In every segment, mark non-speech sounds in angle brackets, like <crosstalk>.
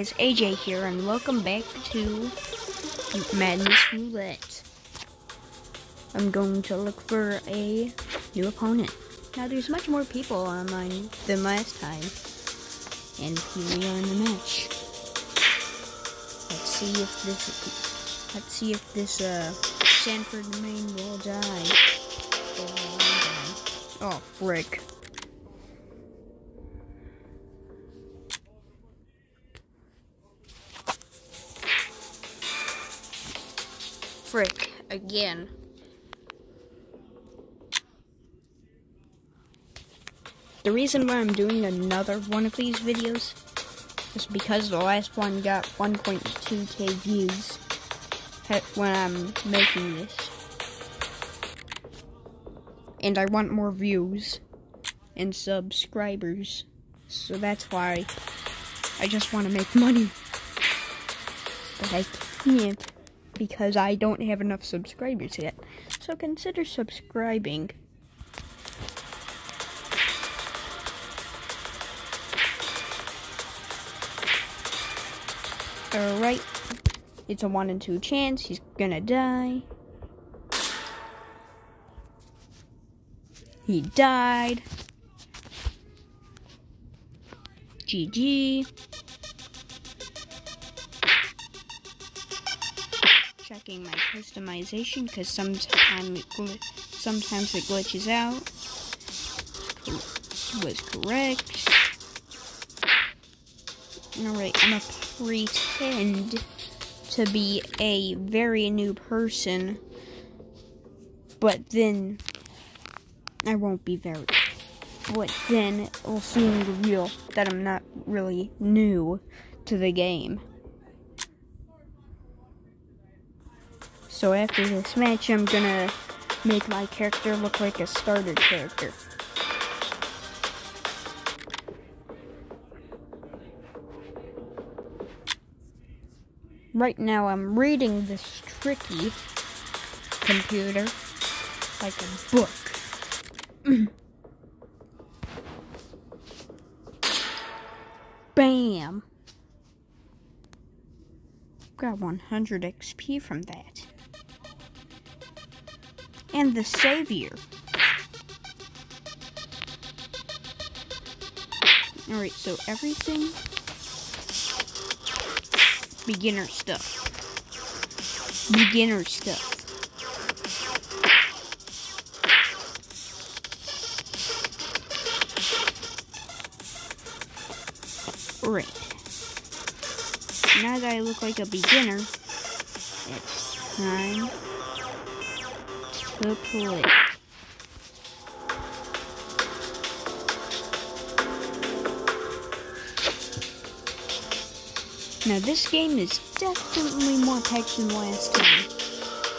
It's AJ here, and welcome back to Madness Roulette. I'm going to look for a new opponent. Now, there's much more people online than last time, and here we are in the match. Let's see if this. Let's see if this uh, Sanford Maine will die. Oh, frick. Frick, again. The reason why I'm doing another one of these videos is because the last one got 1.2k views when I'm making this. And I want more views and subscribers. So that's why I just want to make money. But I can't because I don't have enough subscribers yet. So consider subscribing. Alright. It's a 1 in 2 chance. He's gonna die. He died. GG. Checking my customization because sometimes it sometimes it glitches out. It Was correct. Alright, I'm gonna pretend to be a very new person, but then I won't be very. But then it will soon reveal that I'm not really new to the game. So after this match, I'm gonna make my character look like a starter character. Right now, I'm reading this tricky computer like a book. <clears throat> Bam! Got 100 XP from that and the Savior. Alright, so everything beginner stuff. Beginner stuff. Right. Now that I look like a beginner, it's time play. Now this game is definitely more packed than last time,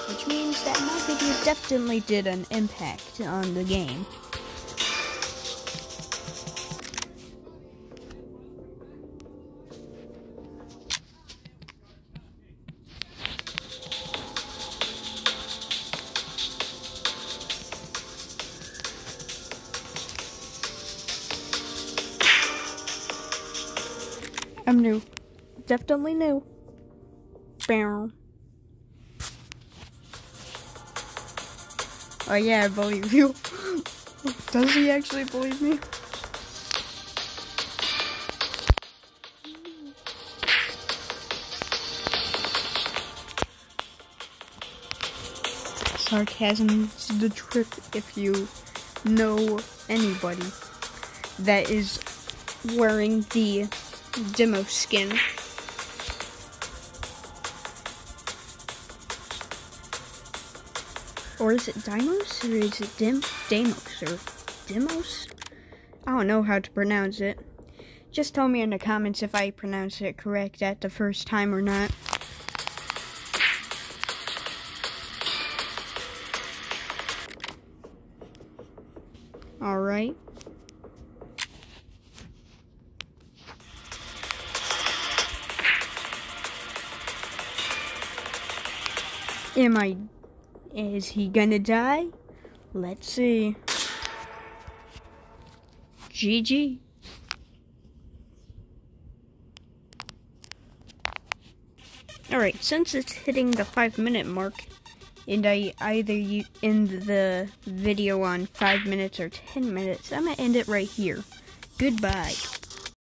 which means that my video definitely did an impact on the game. I'm new. Definitely new. Bow. Oh yeah, I believe you. <laughs> Does he actually believe me? sarcasm's the trick if you know anybody that is wearing the demo skin. Or is it Demos? Or is it Dim Demos? Or Demos? I don't know how to pronounce it. Just tell me in the comments if I pronounce it correct at the first time or not. Alright. Am I. Is he gonna die? Let's see. GG. Alright, since it's hitting the five minute mark, and I either end the video on five minutes or ten minutes, I'm gonna end it right here. Goodbye.